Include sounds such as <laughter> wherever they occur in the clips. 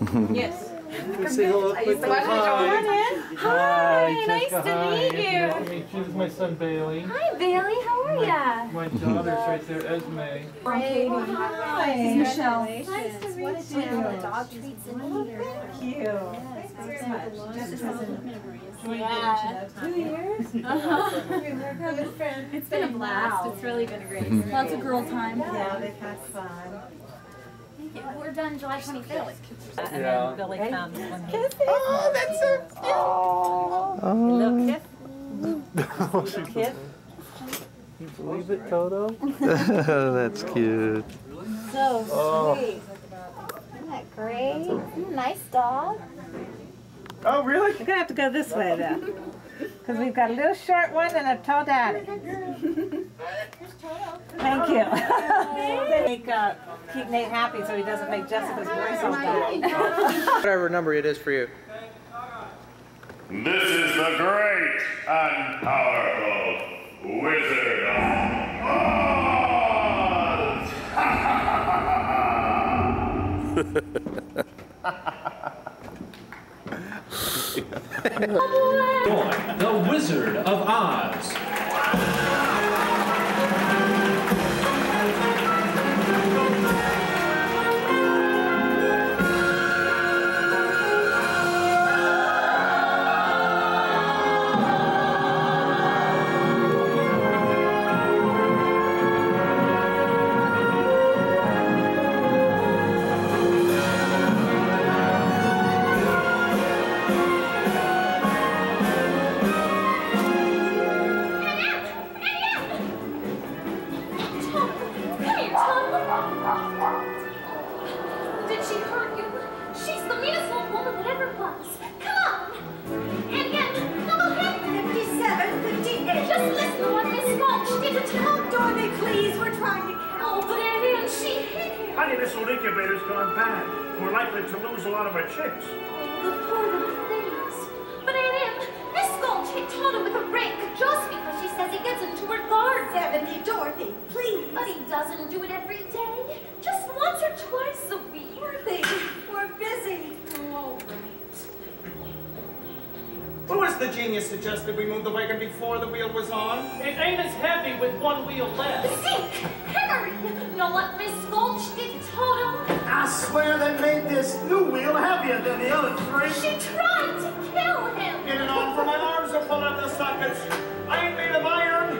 <laughs> Yes. Say hello quick. Why don't you come on in? Hi, nice Jessica, to hi. meet Nice you. to meet you. This is my son Bailey. Hi, Bailey. How are ya? My daughter's right there, Esme. Hi. Hi, Michelle. Nice to meet you. Dog treats in here. Cute. Yeah. Two years? <laughs> Uh-huh. It's been a blast. It's really been a great experience. Lots of girl time. Yeah, they've had fun. We're done July 25th. Yeah. Billy comes when he. Oh, that's so Little oh. kiss. Oh, <laughs> she Kiss. You believe it, Toto? <laughs> That's cute. So Oh. sweet. Isn't that great? Nice dog. Oh, really? You're gonna have to go this way then. Because we've got a little short one and a tall daddy. <laughs> Thank you. <laughs> Make, uh, keep Nate happy so he doesn't make Jessica's voice all bad. <laughs> Whatever number it is for you. This is the great and powerful Wizard of Oz! <laughs> The Wizard of Oz. Up. I ain't made of iron.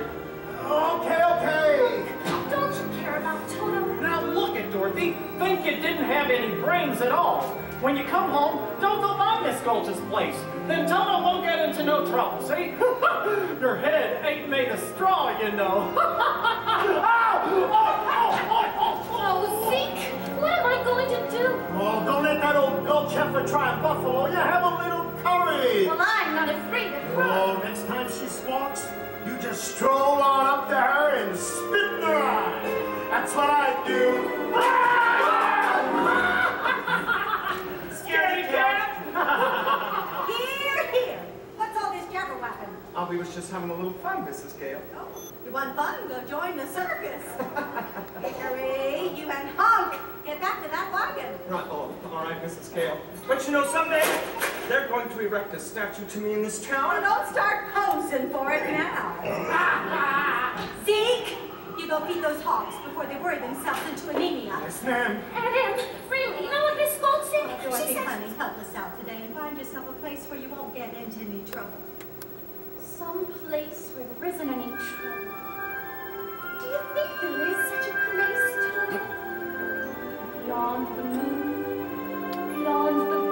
Okay, okay. Don't you care about Toto? Now look at Dorothy. Think you didn't have any brains at all. When you come home, don't go by Miss Gulch's place. Then Toto won't get into no trouble, see? <laughs> Your head ain't made of straw, you know. <laughs> Ow! Oh, oh, oh, oh, Oh, Zeke! What am I going to do? Oh, don't let that old gulch heifer try and buffalo. You have a little courage. Well, I'm not afraid of her. Oh, next time she squawks, you just stroll on up to her and spit in her eye. That's what I do. <laughs> Scaredy cat! <laughs> Here, here. What's all this jabberwagging? Oh, we was just having a little fun, Mrs. Gale. Oh, you want fun? Go join the circus. Hickory, you and Hunk, get back to that wagon. Right, oh, all right, Mrs. Gale. But you know, someday they're going to erect a statue to me in this Well, town. don't start posing for it now. <laughs> Zeke, you go feed those hogs before they worry themselves into anemia. Yes, ma'am. And um, really, you know what Miss Gulch said? Dorothy, She said honey, help us out today and find yourself a place where you won't get into any trouble. some place where there isn't any trouble. Do you think there is such a place, Toto? Beyond the moon, beyond the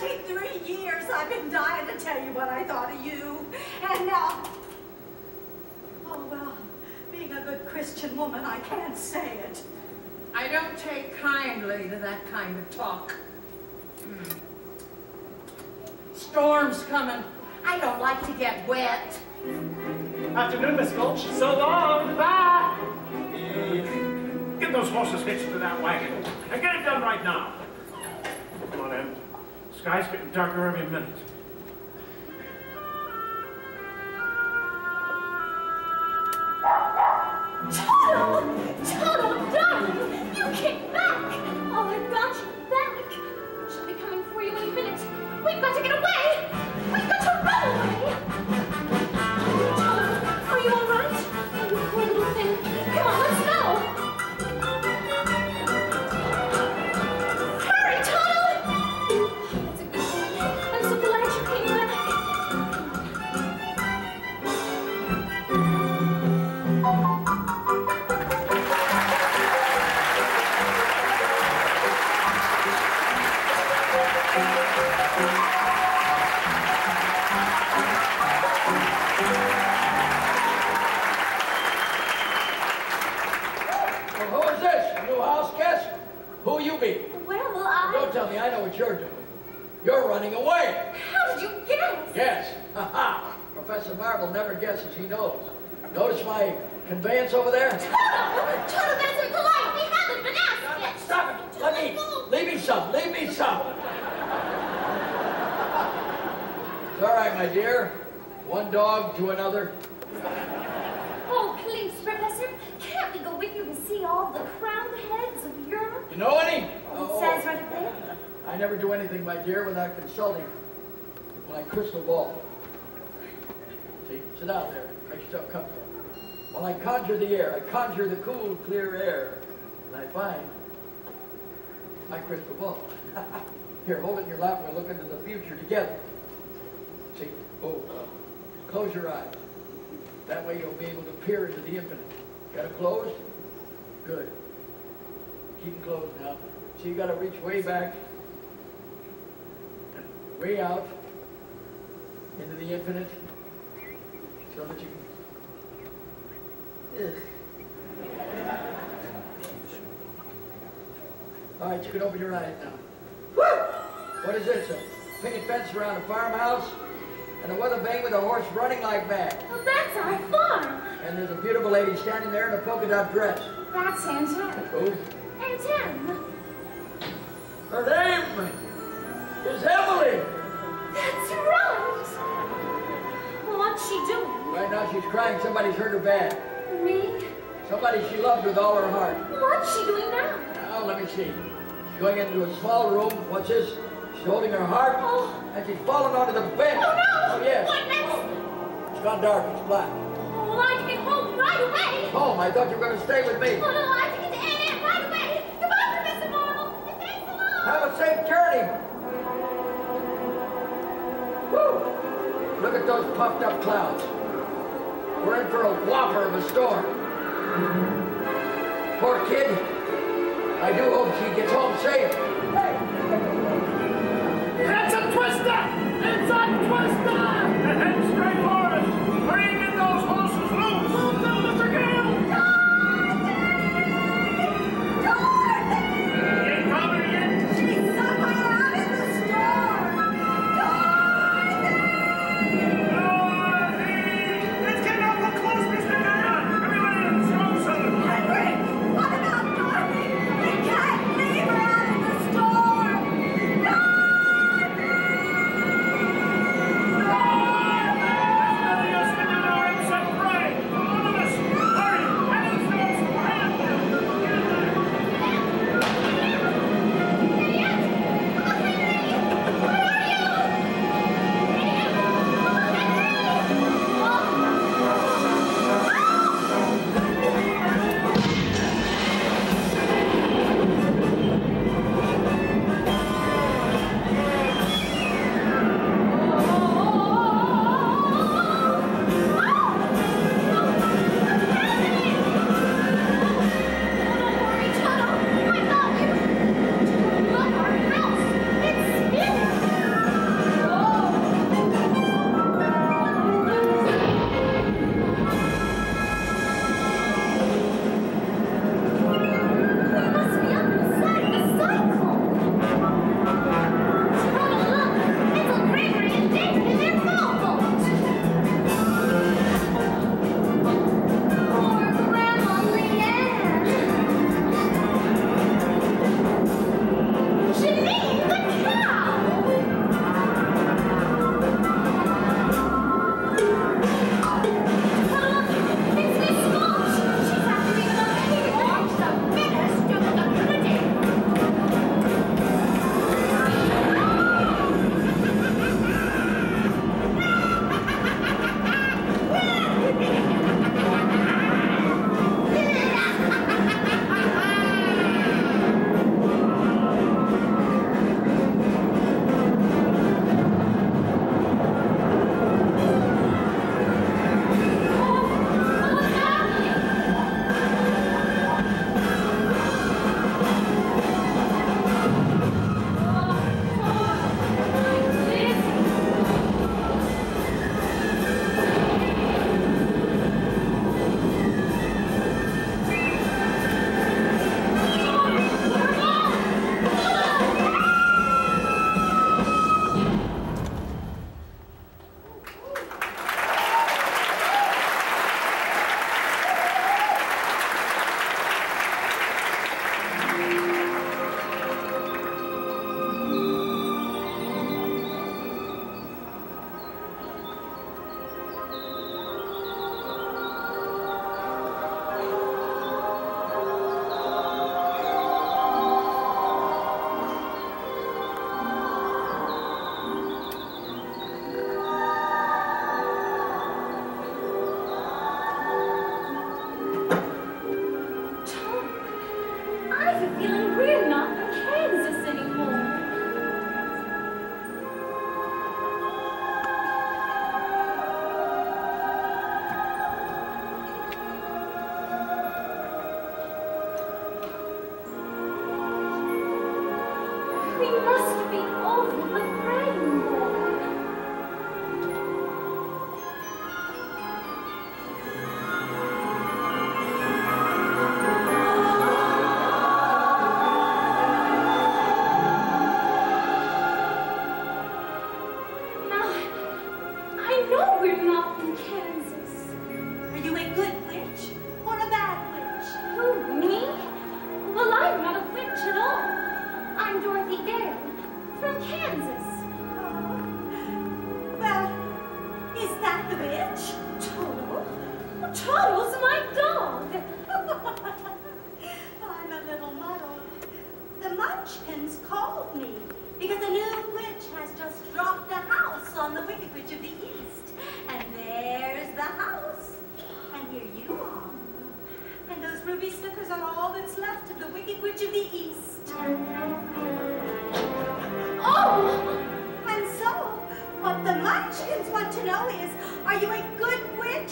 23 years I've been dying to tell you what I thought of you. And now... Oh, well, being a good Christian woman, I can't say it. I don't take kindly to that kind of talk. Hmm. Storm's coming. I don't like to get wet. Afternoon, Miss Gulch. So long. Bye. Get those horses hitched to that wagon. And get it done right now. Come on, Em. Sky's getting darker away. How did you guess? Yes. Ha ha. Professor Marvel never guesses. He knows. Notice my conveyance over there? Toto! Toto, that's impolite! We haven't been asked yet! Stop it. Let me, leave me some. Leave me some. It's all right, my dear. One dog to another. Oh, please, Professor, can't we go with you to see all the crowned heads of Europe? You know any? Oh, it says right up there. I never do anything, my dear, without consulting my crystal ball. See, sit down there. Make yourself comfortable. While I conjure the air, I conjure the cool, clear air, and I find my crystal ball. <laughs> Here, hold it in your lap and we'll look into the future together. See? Oh, uh, close your eyes. That way you'll be able to peer into the infinite. Got it closed? Good. Keep them closed now. So you gotta reach way back, way out into the infinite, so that you can. Ugh. All right, you can open your eyes now. What is this? A picket fence around a farmhouse, and a weather vane with a horse running like mad. Well, that's our farm. And there's a beautiful lady standing there in a polka dot dress. That's Aunt Em. Who? Aunt. Her name it's Emily. That's right! Well, what's she doing? Right now she's crying. Somebody's hurt her bad. Me? Somebody she loved with all her heart. What's she doing now? Now, let me see. She's going into a small room. What's this? She's holding her heart. Oh. And she's fallen onto the bed. Oh, no! Oh, yes. What next? Oh. It's got dark. It's black. Oh, well, I have to get home right away. Home? I thought you were going to stay with me. Oh, no, I have to get to Aunt Em right away. Goodbye, Mr. Marvel. Thanks a lot. Have a safe journey. Woo! Look at those puffed up clouds. We're in for a whopper of a storm. Poor kid. I do hope she gets home safe. Hey! That's a twister! It's a twister!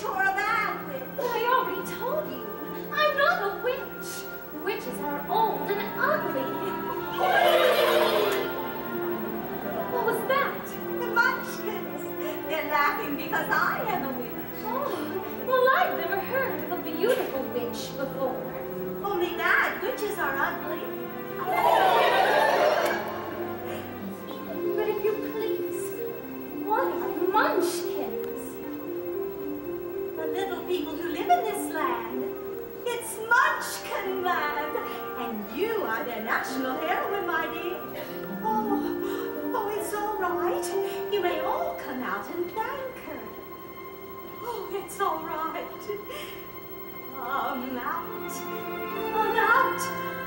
chore of an witch. I already told you. I'm not a witch. Witches are old and ugly. <laughs> what was that? The munchkins. They're laughing because I am a witch. Oh, well, I've never heard of a beautiful witch before. Only bad witches are ugly. national heroine, my dear. Oh, oh, it's all right. You may all come out and thank her. Oh, it's all right. Come out, come out.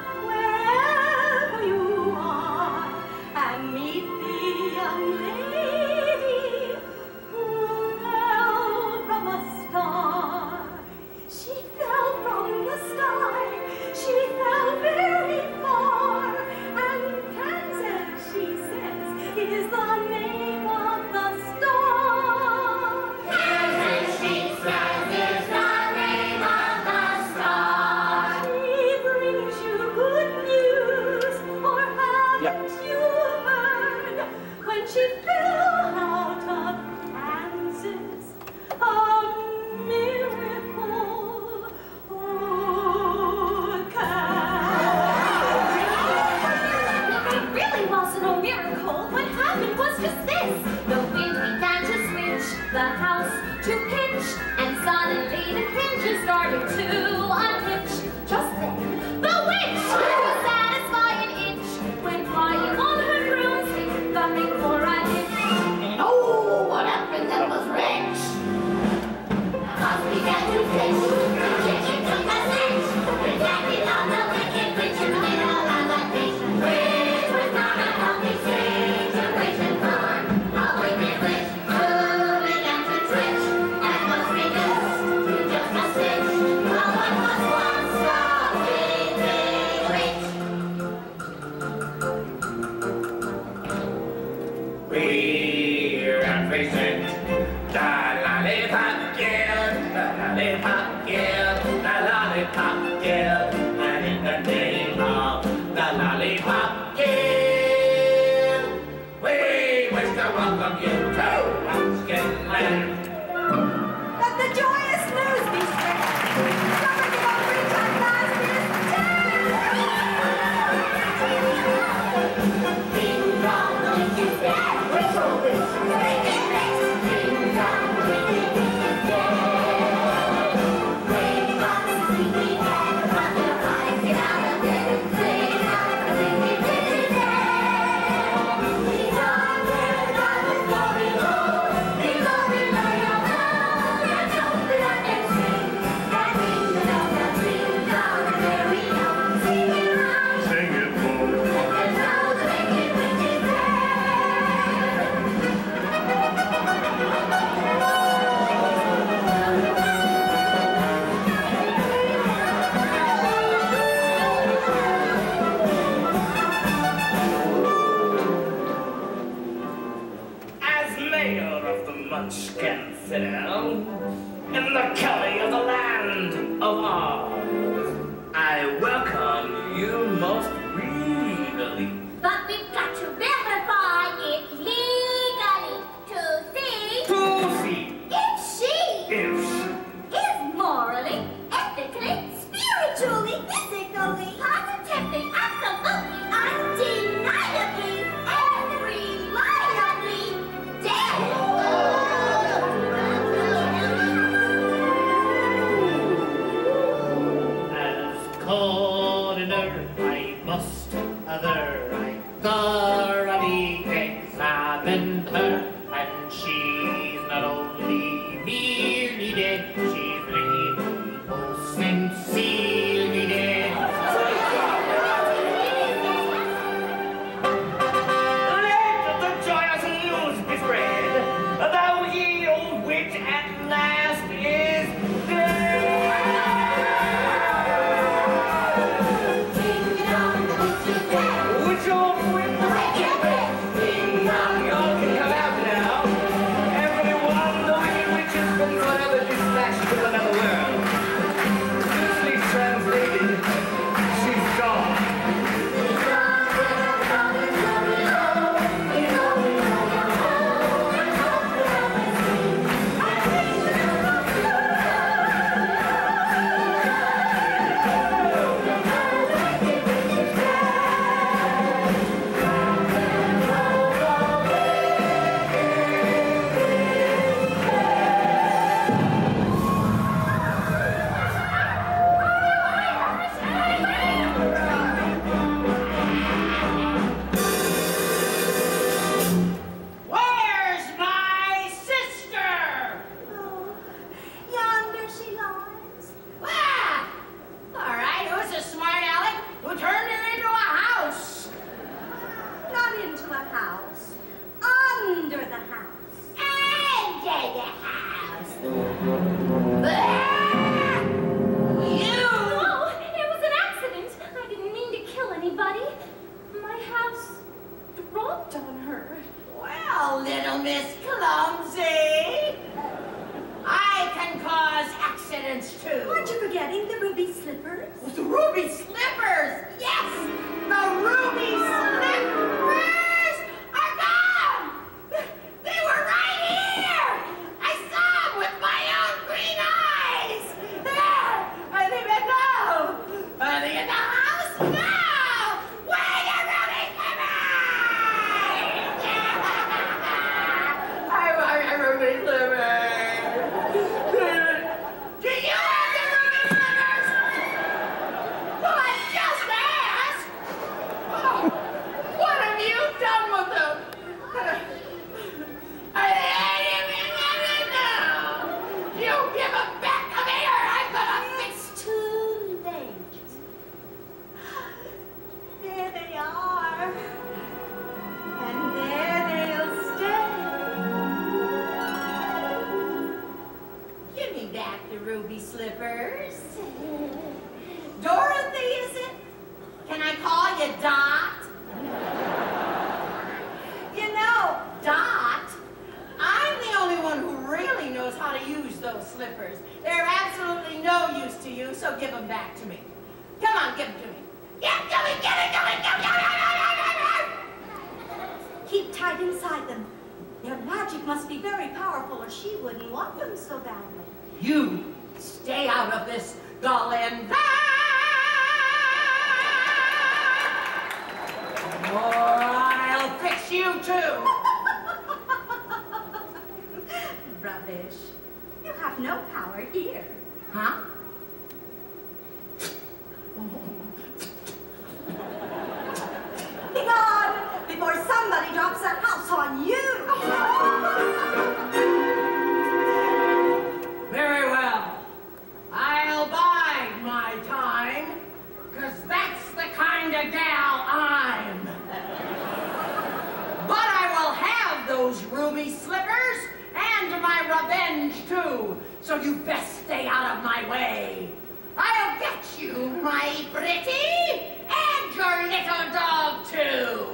Pretty, and your little dog too.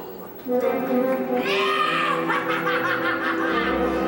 <laughs> <laughs>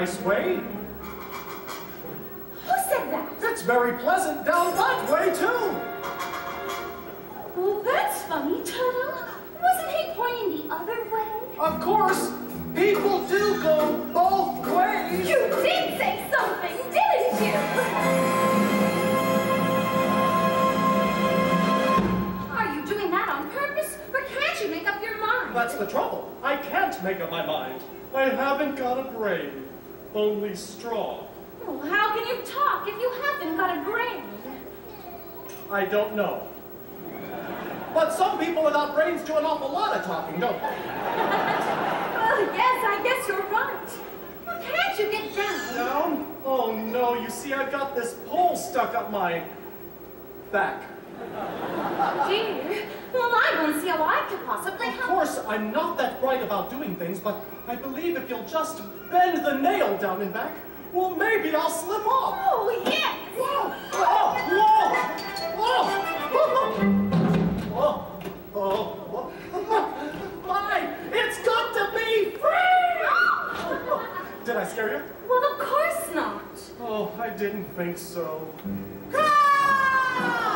nice way. Who said that? It's very pleasant down that way, too. Well, that's funny, Toto. Wasn't he pointing the other way? Of course, people do go both ways. You did say something, didn't you? Are you doing that on purpose, or can't you make up your mind? That's the trouble. I can't make up my mind. I haven't got a brain, only straw. Well, how can you talk if you haven't got a brain? I don't know. But some people without brains do an awful lot of talking, don't they? <laughs> Well, yes, I guess you're right. Well, can't you get down? Down? Oh no, you see I've got this pole stuck up my back. Dear, well, I don't see how I could possibly Of help. course, I'm not that bright about doing things, but I believe if you'll just bend the nail down and back, well, maybe I'll slip off. Oh, yes. Whoa! Whoa! Whoa! Whoa! Oh, oh. My, it's got to be free! <laughs> Did I scare you? Well, of course not. Oh, I didn't think so. Ah!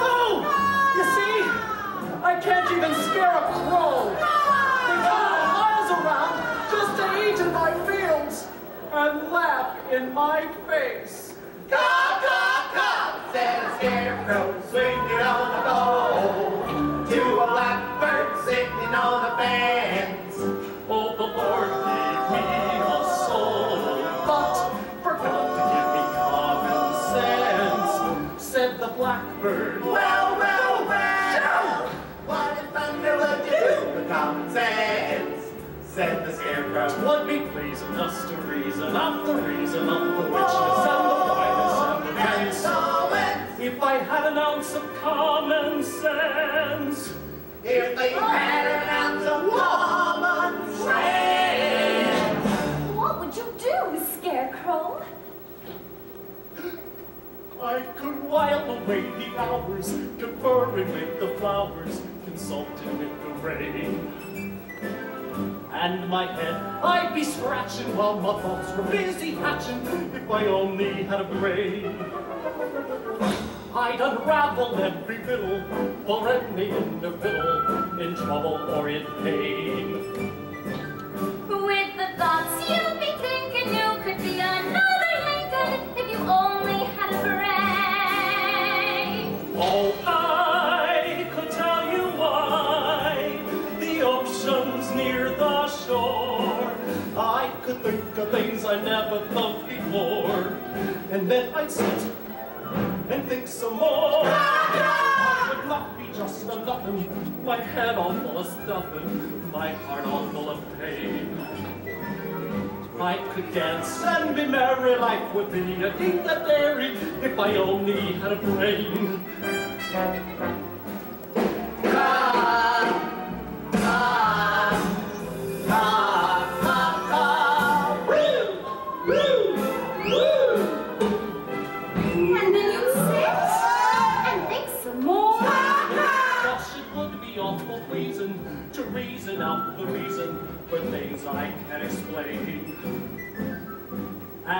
Boo! Scare! You see? I can't even scare a crow. They fly miles around just to eat in my fields and laugh in my face. Caw, caw, caw, said a scarecrow swinging on the pole to a blackbird sitting on a fence. The blackbird. Well, well, well, what in thunder would you do with common sense? Said the scarecrow. Would be pleasing us to reason out the reason of the richness and the wideness and the And depths. so it's, If I had an ounce of common sense, if they had an ounce of common sense. What would you do, Scarecrow? I could while away the hours, conferring with the flowers, consulting with the rain. And my head I'd be scratching while my thoughts were busy hatching, if I only had a brain. I'd unravel every riddle for any individual in trouble or in pain. With the thoughts of things I never thought before, and then I'd sit and think some more. Would not be just a nothing, my head all full of stuffing, my heart all full of pain. I could dance and be merry, life would be a ding-a-dairy if I only had a brain.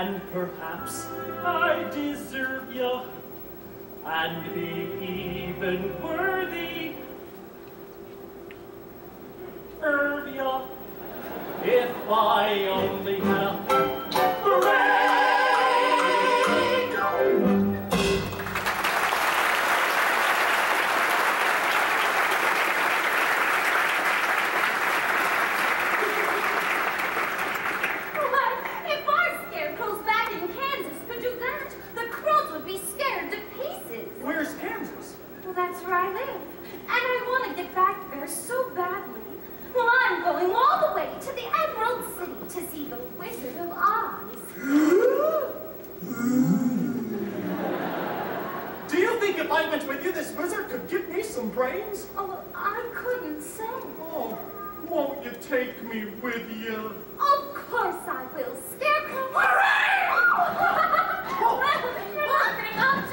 And perhaps I deserve you and be even worthy of you if I only had a brain. If I went with you, this wizard could give me some brains? Oh, I couldn't say. Oh, won't you take me with you? Of course I will, Scarecrow. Hooray! well, you're not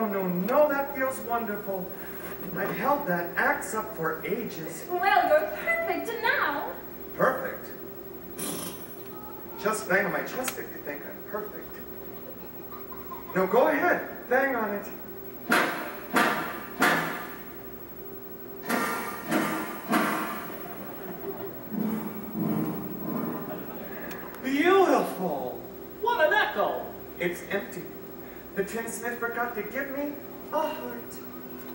no, no, no, that feels wonderful. I've held that axe up for ages. Well, you're perfect now. Perfect. Just bang on my chest if you think I'm perfect. No, go ahead. Bang on it. Beautiful. What an echo. It's empty. Tinsmith forgot to give me a heart.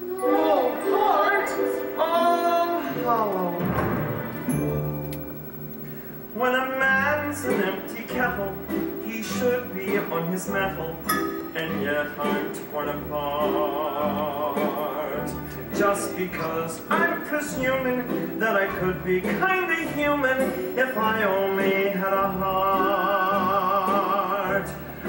Oh, heart. Oh, hollow. When a man's an empty kettle, he should be on his mettle, and yet I'm torn apart. Just because I'm presuming that I could be kinda human if I only had a heart.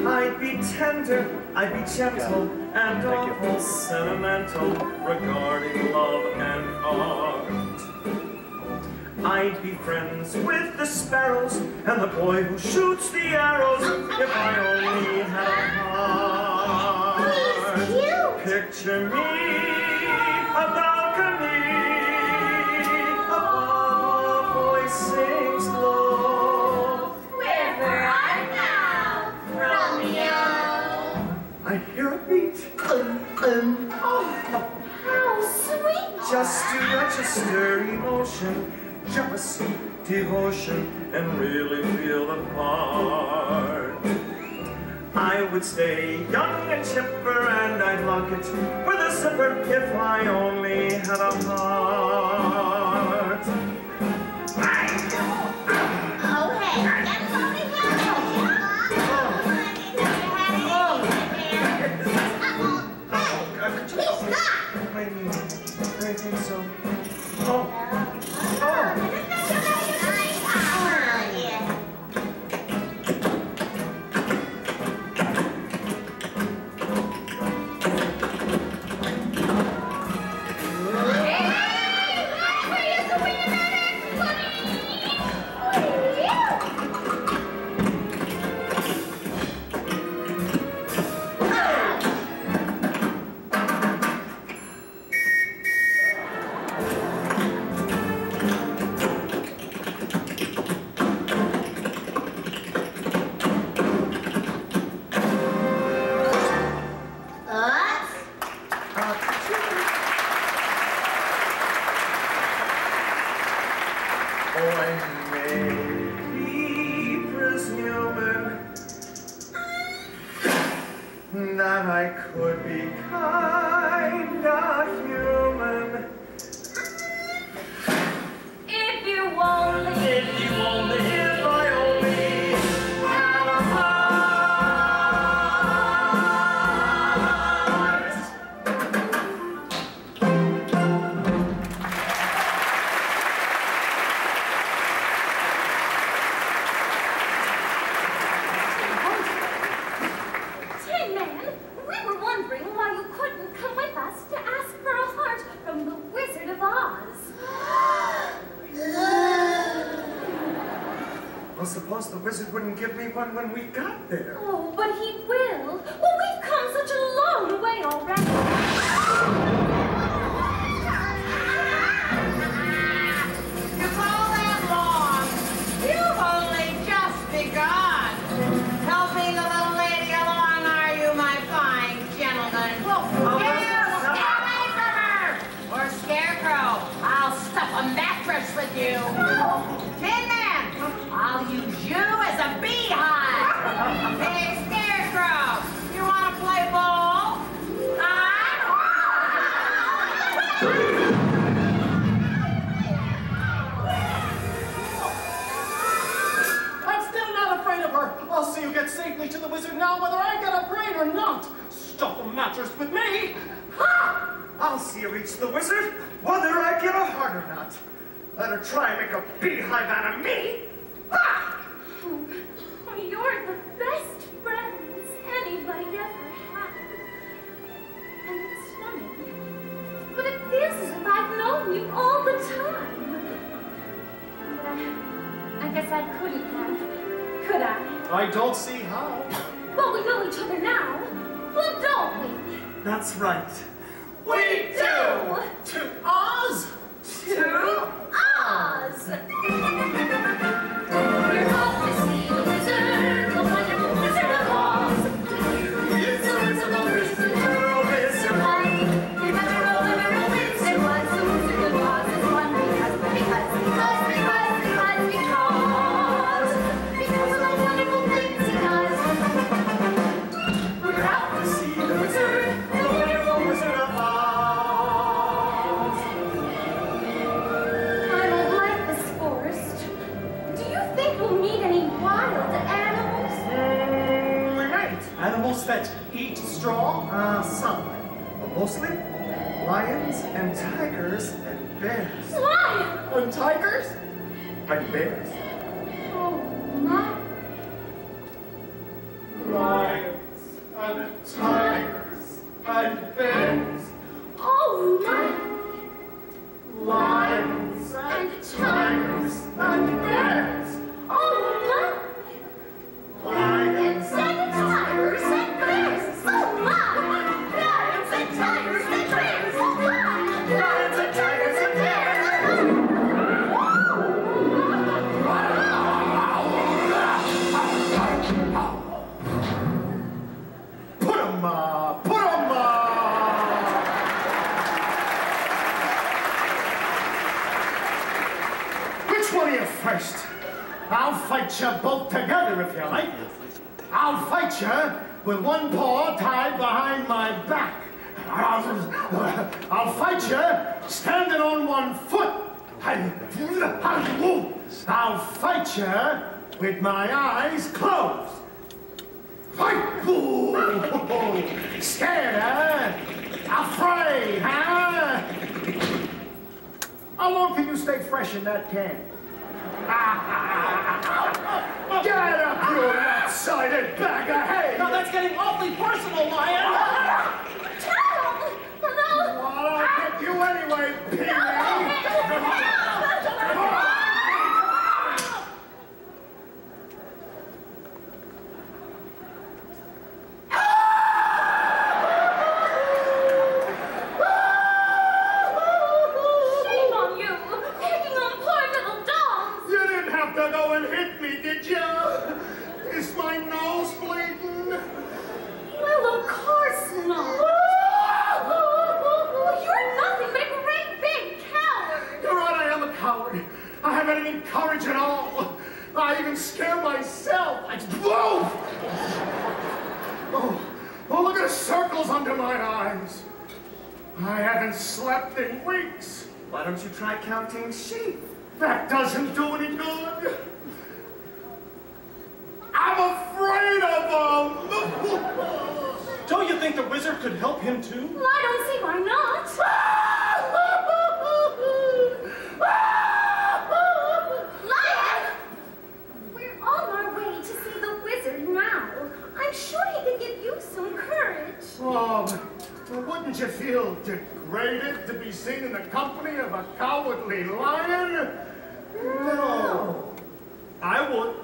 I'd be tender, I'd be gentle, and awful sentimental regarding love and art. I'd be friends with the sparrows and the boy who shoots the arrows if I only had a heart. Picture me a Oh. How sweet! Just to register emotion, jealousy, devotion, and really feel the part. I would stay young and chipper, and I'd lock it with a zipper if I only had a heart. That I could be animals that eat straw? Uh, some. But mostly lions and tigers and bears. Lions! And tigers? And bears. Oh, my. company of a cowardly lion? No. I would.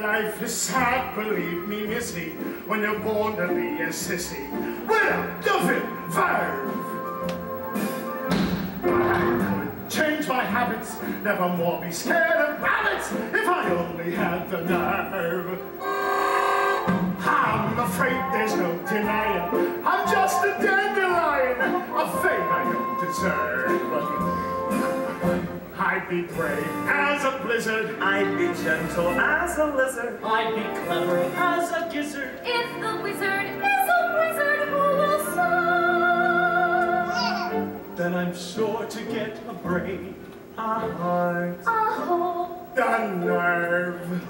Life is sad, believe me, missy, when you're born to be a sissy. well, doofing verve. But I could change my habits, never more be scared of rabbits, if I only had the nerve. I'm afraid there's no denying I'm just a dandelion, a fame I don't deserve. I'd be brave as a blizzard. I'd be gentle as a lizard. I'd be clever as a gizzard. If the wizard is a wizard who will soar, then I'm sure to get a brain, a heart, a hole, a nerve.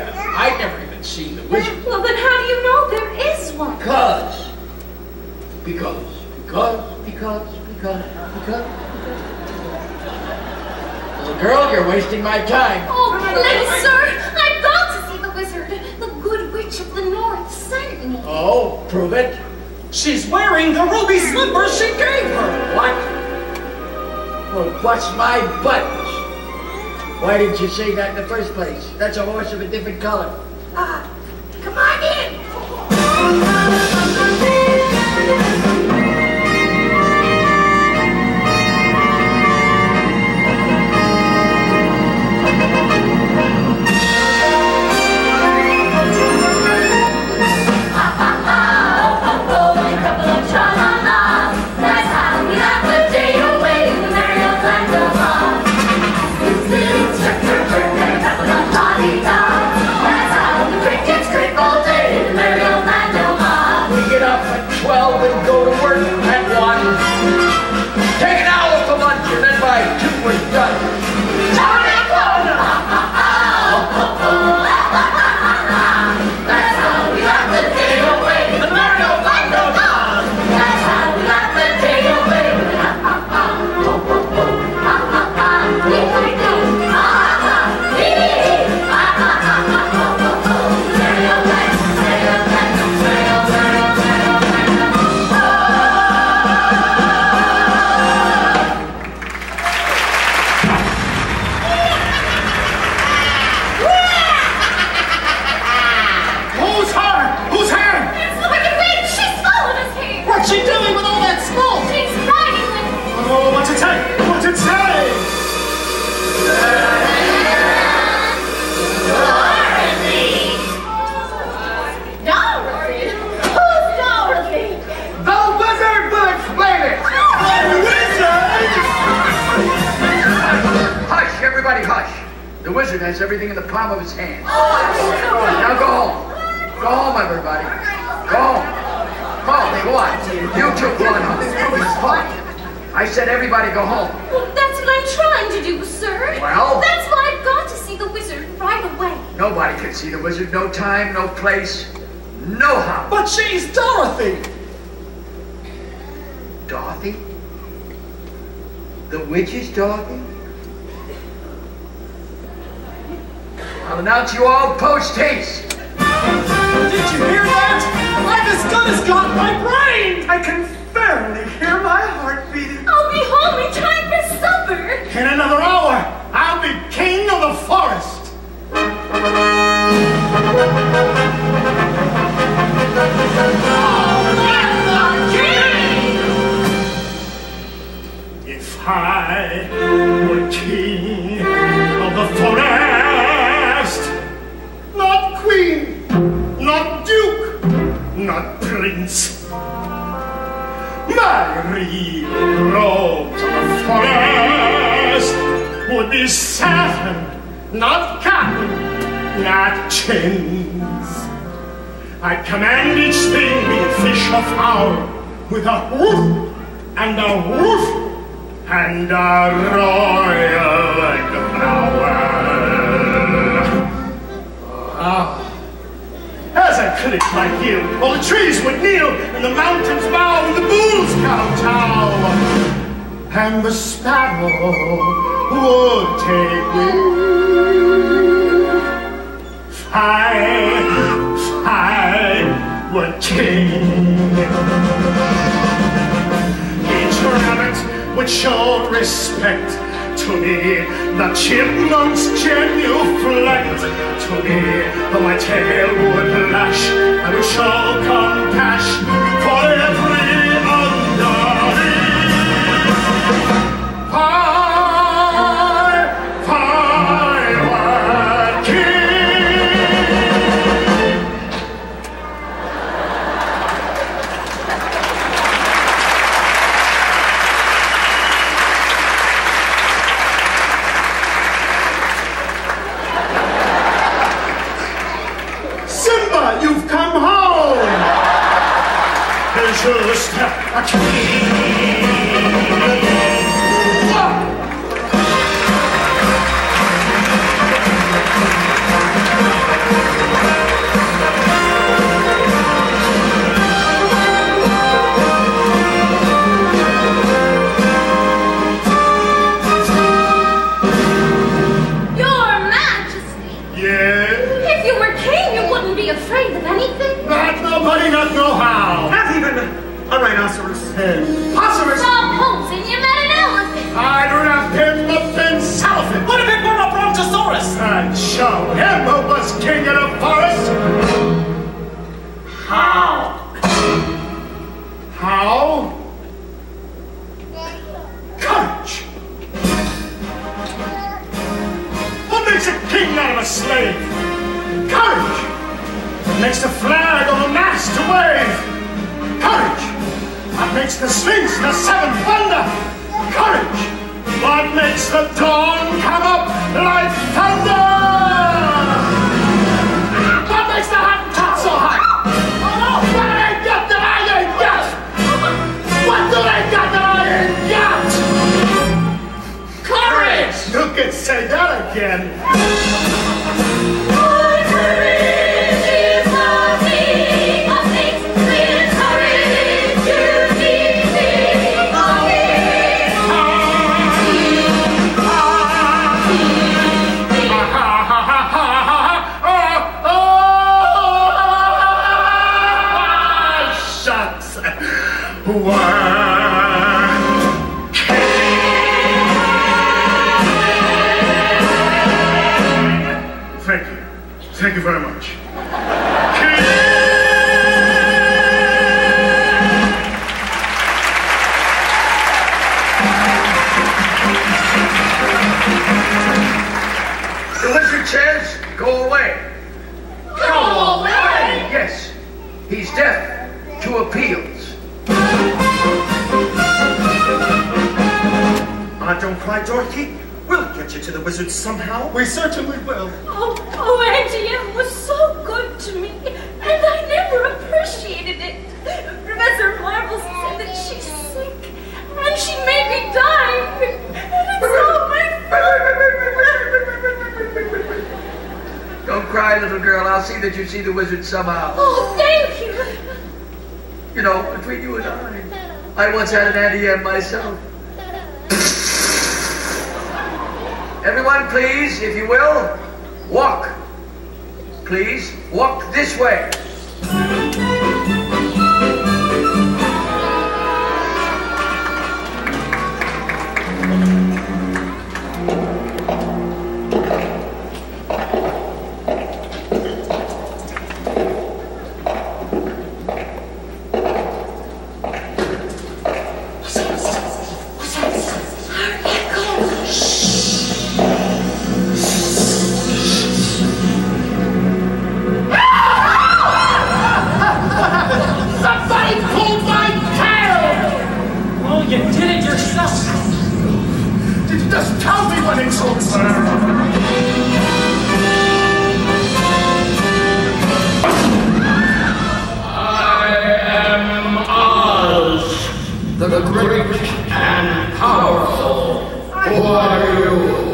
I've never even seen the wizard. Well, then how do you know there is one? Because. Because. Because. Because. Because. Because. Little girl, you're wasting my time. Oh, please, sir. I've got to see the wizard. The good witch of the north sent me. Oh, prove it. She's wearing the ruby slippers she gave her. What? Well, what's my buttons? Why didn't you say that in the first place? That's a horse of a different color. Ah, come on in. Said everybody go home. Well, that's what I'm trying to do, sir. Well? That's why I've got to see the wizard right away. Nobody can see the wizard. No time, no place, no how. But she's Dorothy. Dorothy? The witch is Dorothy? I'll announce you all post haste. Did you hear that? I've as good as got my brain. I can barely fish or fowl, with a woof and a woof and a royal growl. Ah. As I click like you, all the trees would kneel, and the mountains bow, and the bulls kowtow. And the sparrow would take wing. I, Would king. Each rabbit would show respect to me. The chipmunks genuflect to me. Though my tail would lash, I would show compassion for every a rhinoceros. Possible. Supposing you met an elephant. I'd wrap him up in cellophane. What if it were a brontosaurus? And show him who was king of the forest. How? How? Courage. What makes a king out of a slave? Courage. What makes the flag on the mast to wave? Courage. What makes the Sphinx the seventh wonder? Courage. What makes the dawn come up like thunder? What makes the so? Oh, what do they that I ain't got? What do they that I ain't got? Courage! You can say that again. Wizard somehow. We certainly will. Oh, oh, Auntie Em was so good to me, and I never appreciated it. Professor Marvel said that she's sick, and she may be dying, and it's all my Don't cry, little girl. I'll see that you see the wizard somehow. Oh, thank you. You know, between you and I, I once had an Auntie Em myself. Please, if you will, walk. Please, walk this way. The great and powerful. Who are you?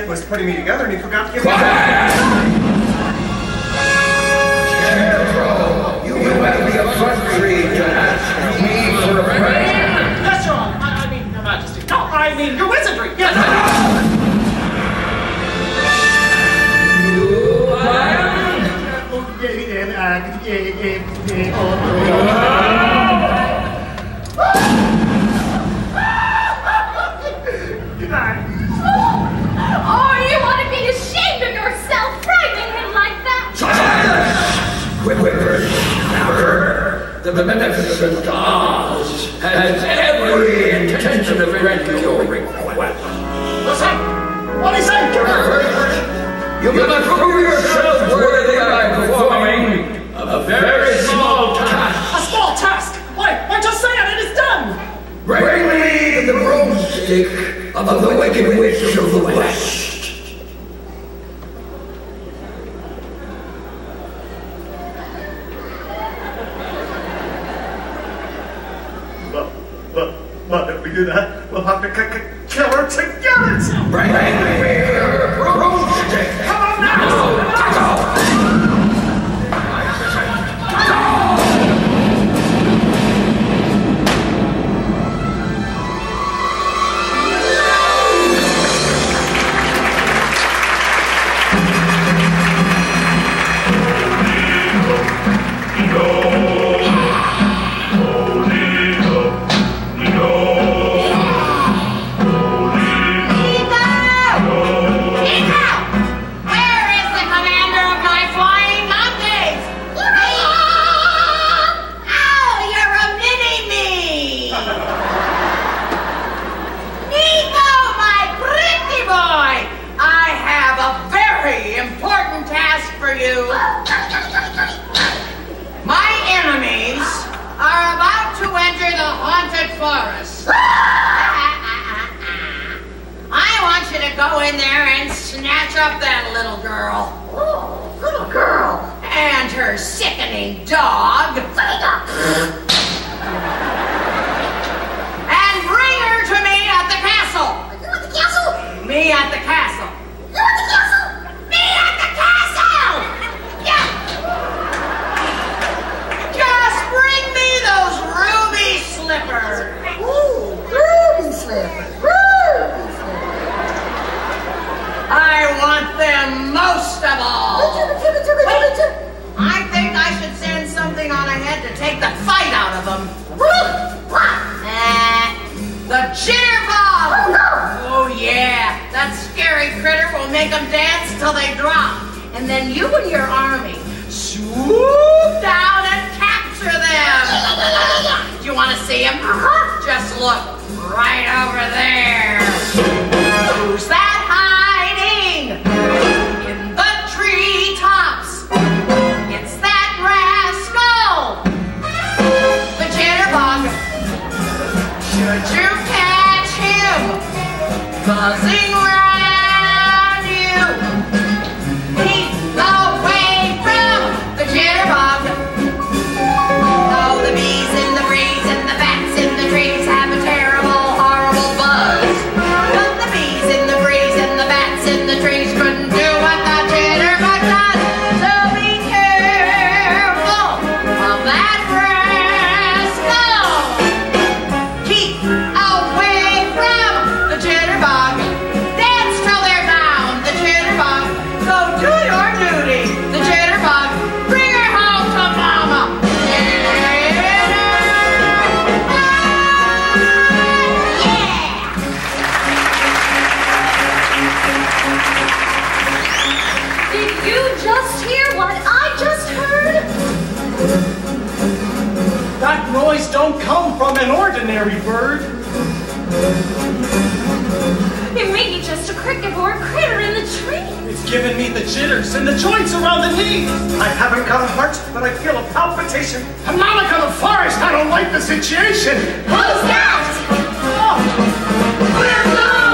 The tinsmith was putting me together and he forgot to give me Scarecrow, you have the effrontery to ask me for a friend. Yes, Your Honor. I, I mean, Your Majesty. No, I mean your wizardry. Yes. Good the beneficent Oz has every intention of granting your request. What's that? What is that? You must prove yourself worthy by performing a very small task. A small task! Why, why just say it, it is done! Bring me the broomstick of the Wicked Witch of the West. And snatch up that little girl. little girl. And her sickening dog. and bring her to me at the castle. You at the castle? Me at the castle. You at the castle? Me at the castle! Yeah. Just bring me those ruby slippers. Ooh, ruby slippers. Ruby I want them most of all. Wait, I think I should on ahead to take the fight out of them. Uh, the jitterbug. Oh, no. Oh, yeah. That scary critter will make them dance till they drop. And then you and your army swoop down and capture them. <laughs> Do you want to see them? Uh-huh. Just look right over there. Buzzing just a cricket or a critter in the tree. It's giving me the jitters and the joints around the knees. I haven't got a heart, but I feel a palpitation. I'm not like the forest. I don't like the situation. Who's that? Oh,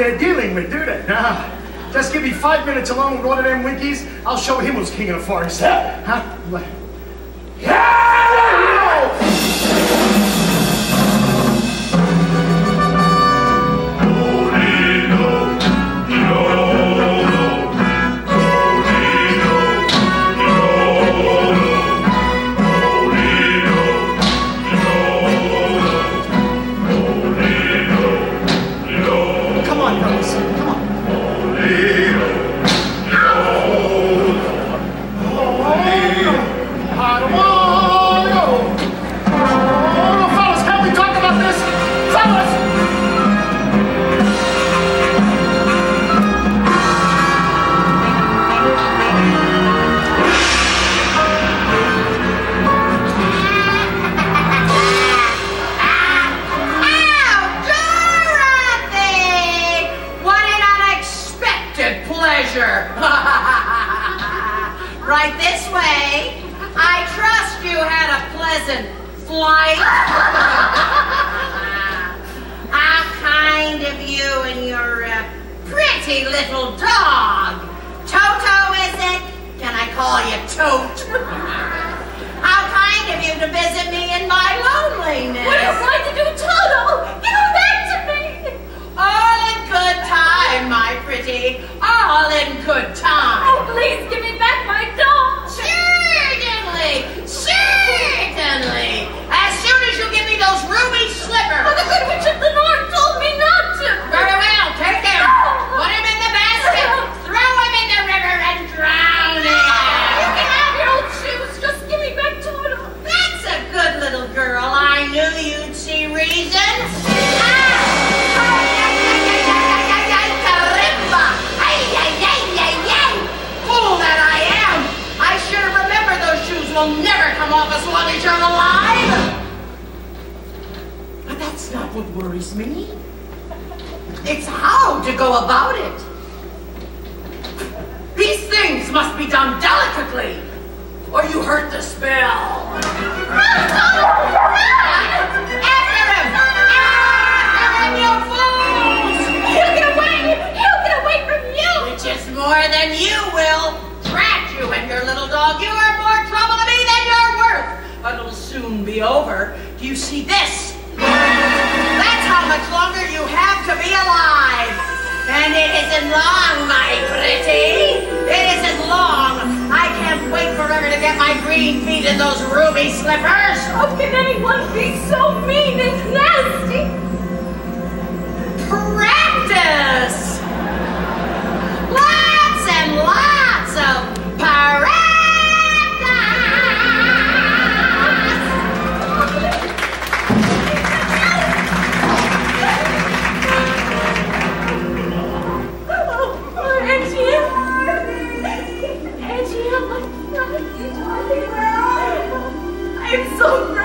they're dealing with, do they? Nah. Just give me five minutes alone with one of them winkies, I'll show him who's king of the forest. Huh? worries me. It's how to go about it. These things must be done delicately, or you hurt the spell. Just more than you will. Drat you and your little dog. You are more trouble to me than you're worth. But it'll soon be over. Do you see this? how much longer you have to be alive. And it isn't long, my pretty. It isn't long. I can't wait forever to get my green feet in those ruby slippers. How can anyone be so mean and nasty? Practice. Lots and lots of practice. so great.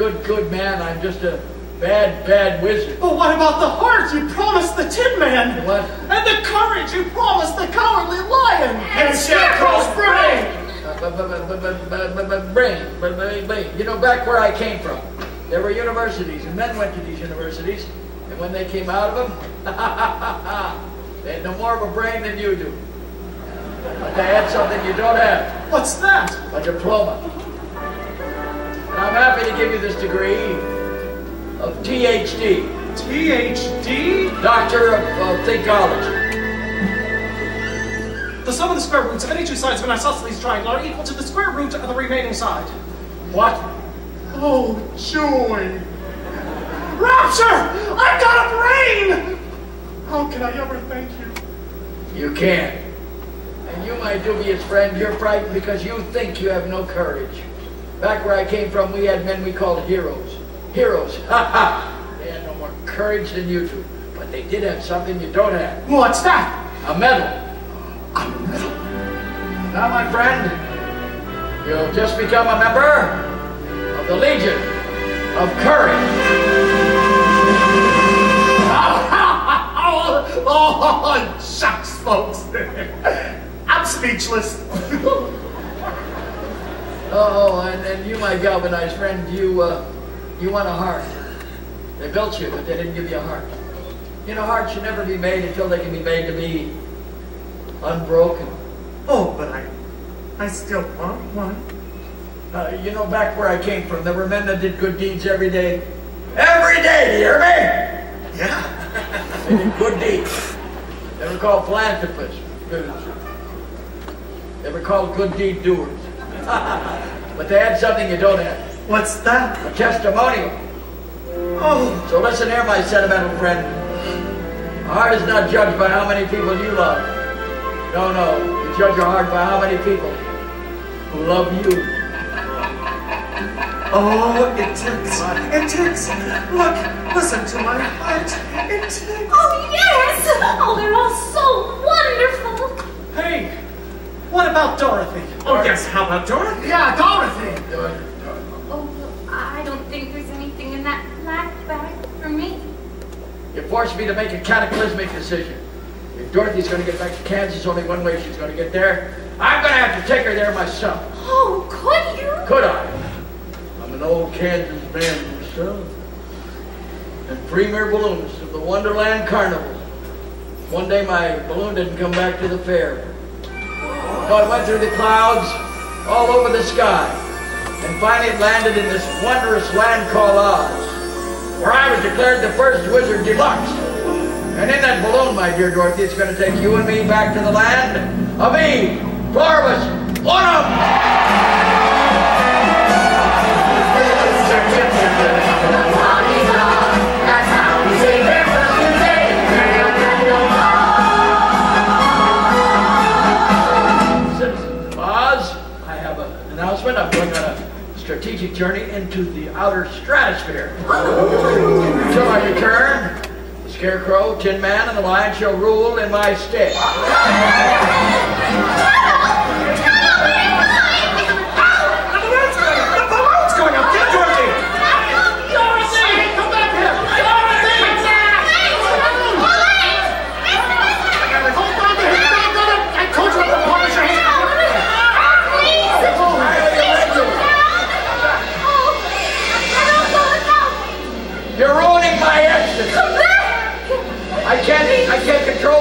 Good, good man. I'm just a bad, bad wizard. But what about the heart you promised the Tin Man? What? And the courage you promised the cowardly lion? And Scarecrow's brain! Brain, uh, bu- bu- brain. You know, back where I came from, there were universities, and men went to these universities, and when they came out of them, <laughs> they had no more of a brain than you do. But they had something you don't have, What's that? a diploma. I'm happy to give you this degree of THD, THD? Doctor of, of Thinkology. The sum of the square roots of any two sides of an isosceles triangle are equal to the square root of the remaining side. What? Oh, joy! Rapture! I've got a brain! How can I ever thank you? You can. And you, my dubious friend, you're frightened because you think you have no courage. Back where I came from, we had men we called heroes. Heroes. <laughs> Ha ha! They had no more courage than you do. But they did have something you don't have. What's that? A medal. A medal? Now, my friend, you've just become a member of the Legion of Courage. <laughs> oh, oh, shucks, folks. <laughs> I'm speechless. Oh, and, and you, my galvanized friend, you, uh, you want a heart. They built you, but they didn't give you a heart. You know, hearts should never be made until they can be made to be unbroken. Oh, but I, I still want one. Uh, you know, back where I came from, there were men that did good deeds every day. Every day, do you hear me? Yeah. <laughs> They did good deeds. They were called philanthropists. They were called good deed doers. But they had something you don't have. What's that? A testimonial. Oh, So listen here, my sentimental friend. A heart is not judged by how many people you love. No, no. You judge your heart by how many people who love you. oh, it ticks. It ticks. Look, listen to my heart. It ticks. Oh, yes! Oh, they're all so wonderful. Hey, what about Dorothy? Oh, yes, how about Dorothy? Yeah, Dorothy. Oh, I don't think there's anything in that black bag for me. You forced me to make a cataclysmic decision. If Dorothy's going to get back to Kansas, only one way she's going to get there. I'm going to have to take her there myself. Oh, could you? Could I? I'm an old Kansas man myself. And premier balloonist of the Wonderland Carnival. One day my balloon didn't come back to the fair. So it went through the clouds all over the sky. And finally it landed in this wondrous land called Oz, where I was declared the first wizard deluxe. And in that balloon, my dear Dorothy, it's going to take you and me back to the land of Eve, Pluribus Unum! strategic journey into the outer stratosphere. Until I return, the Scarecrow, Tin Man, and the Lion shall rule in my stead.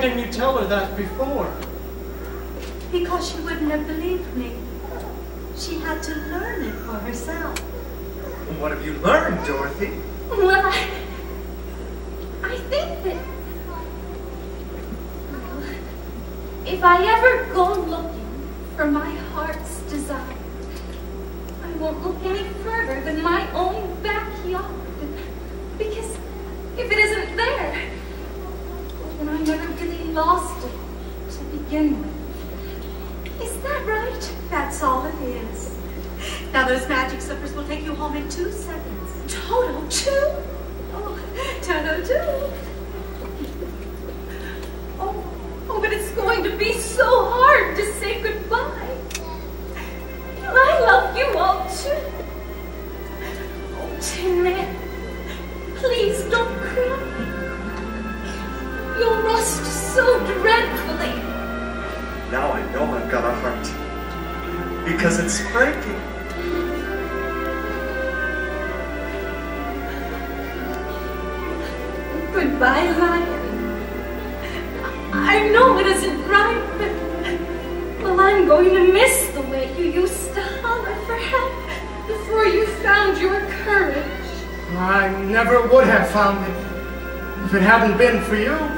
didn't you tell her that before? Because she wouldn't have believed me. She had to learn it for herself. What have you learned, Dorothy? Well, I... I think that... If I ever go going to be so hard to say goodbye. If it hadn't been for you,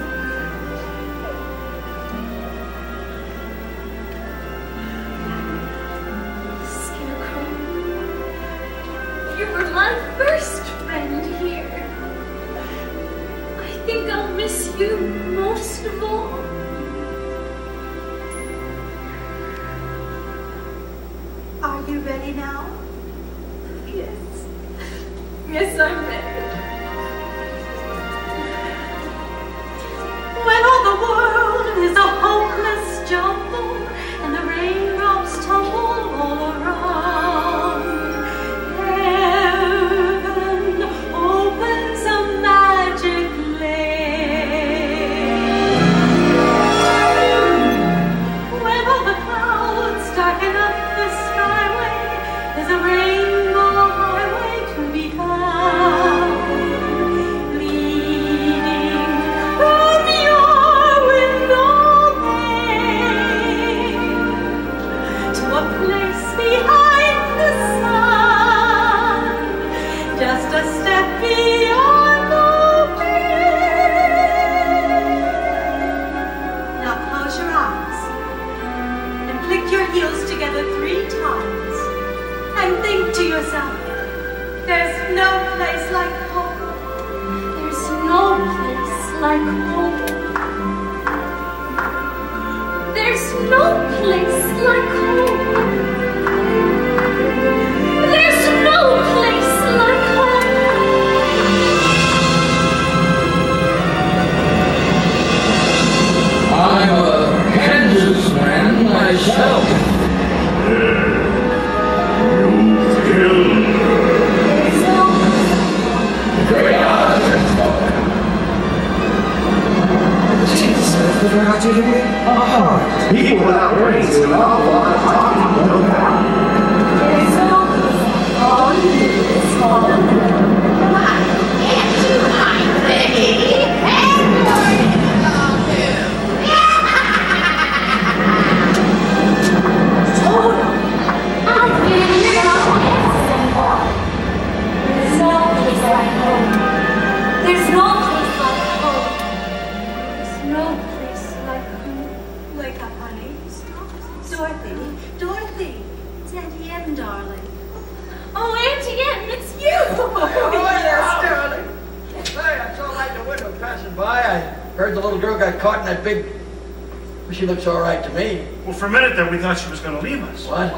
thought she was going to leave us. What?